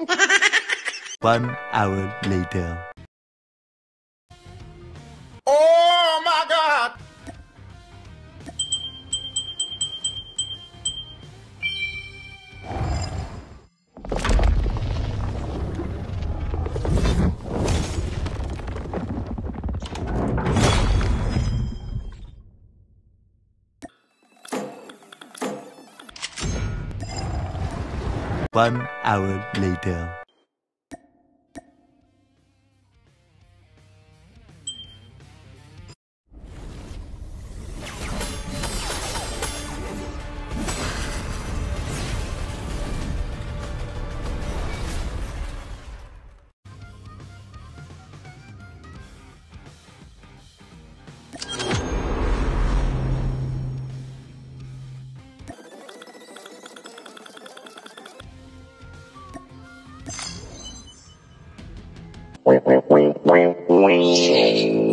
One hour later. Oh One hour later. Wing, wing, wing, wing, wing.